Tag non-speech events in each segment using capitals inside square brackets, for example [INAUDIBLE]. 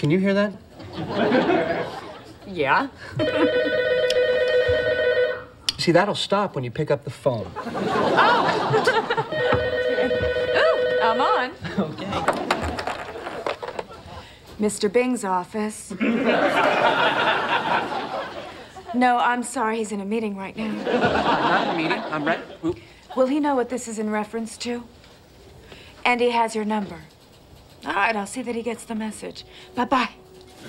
Can you hear that? Yeah. See, that'll stop when you pick up the phone. Oh! [LAUGHS] Ooh, I'm on. Okay. Mr. Bing's office. no, I'm sorry. He's in a meeting right now. I'm Not in a meeting. I'm ready. Oop. Will he know what this is in reference to? And he has your number. All right, I'll see that he gets the message. Bye-bye. [LAUGHS]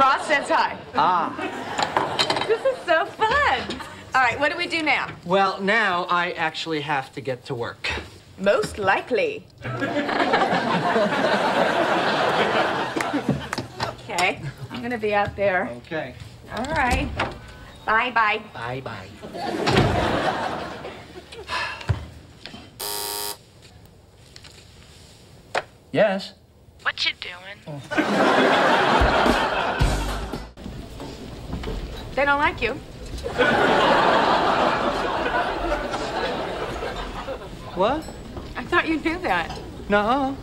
Ross says hi. Ah. This is so fun. All right, what do we do now? Well, now I actually have to get to work. Most likely. okay, I'm gonna be out there. Okay. All right. Bye-bye. Bye bye. Yes. What you doing? They don't like you. What? I thought you knew that. No.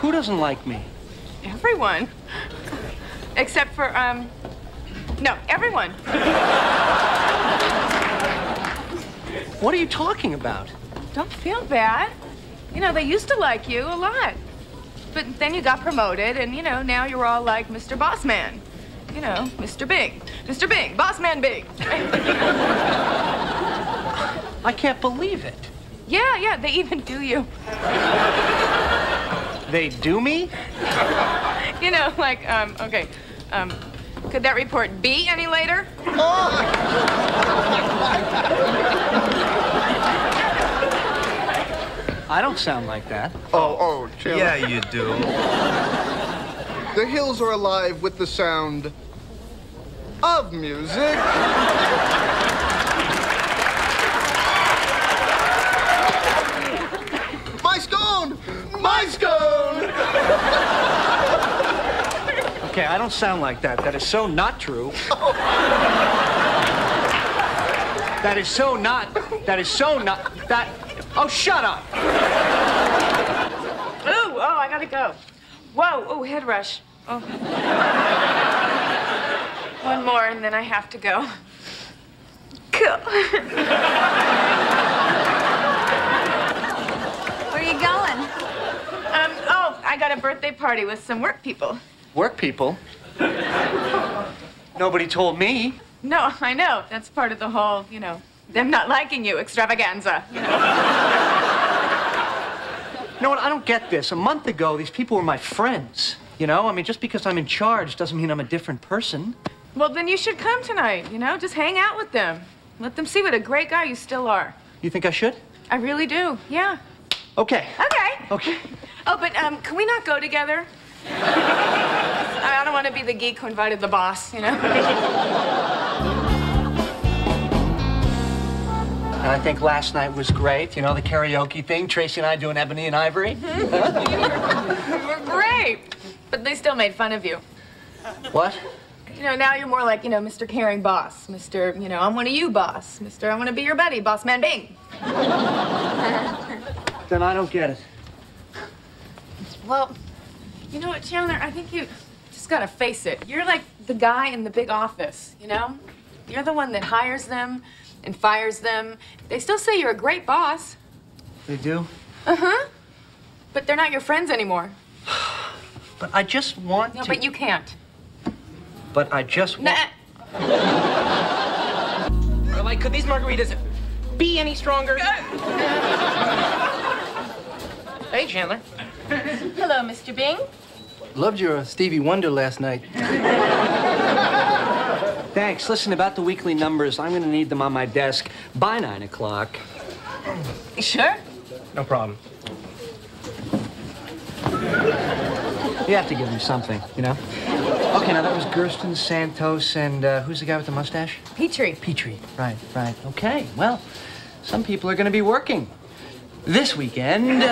Who doesn't like me? Everyone. Except for, um, no, everyone. What are you talking about? Don't feel bad. You know, they used to like you a lot. But then you got promoted, and, you know, now you're all like Mr. Bossman. You know, Mr. Bing. Mr. Bing, Bossman Bing. I can't believe it. yeah, yeah, they even do you. They do me? You know, like, um, okay, um, could that report be any later? [LAUGHS] I don't sound like that. Oh, oh, Chandler. Yeah, you do. The hills are alive with the sound of music. My scone! My scone! Okay, I don't sound like that. That is so not true. that is so not. That is so not. That. Oh, shut up! Ooh, oh, I gotta go. Whoa, oh, head rush. Oh. One more, and then I have to go. Cool. Where are you going? Um, oh, I got a birthday party with some work people. Work people. Nobody told me. No, I know. That's part of the whole, you know, them not liking you extravaganza. You know? You know what? I don't get this. A month ago, these people were my friends. You know, I mean, just because I'm in charge doesn't mean I'm a different person. Well, then you should come tonight, you know? Just hang out with them. Let them see what a great guy you still are. You think I should? I really do, yeah. Okay. Okay. Okay. Oh, but um, can we not go together? I [LAUGHS] I don't want to be the geek who invited the boss, you know? [LAUGHS] And I think last night was great. You know, the karaoke thing. Tracy and I doing Ebony and Ivory. Mm-hmm. [LAUGHS] We're great. But they still made fun of you. What? You know, now you're more like, you know, Mr. Caring Boss. Mr. You know, I'm one of you, boss. Mr. I want to be your buddy, Boss Man Bing. [LAUGHS] Then I don't get it. Well, you know what, Chandler? I think you just gotta face it. You're like the guy in the big office, you know? You're the one that hires them and fires them. They still say you're a great boss. They do? Uh huh. But they're not your friends anymore. [SIGHS] But I just want No, to. but you can't. But I just want. Nah. Like, could these margaritas be any stronger? [LAUGHS] hey, Chandler. Hello, Mr. Bing. Loved your Stevie Wonder last night. [LAUGHS] Thanks. Listen, about the weekly numbers, I'm going to need them on my desk by 9 o'clock. You sure? No problem. You have to give them something, you know? Okay, now that was Gersten Santos and uh, who's the guy with the mustache? Petrie. Petrie. Right, right. Okay, well, some people are going to be working this weekend.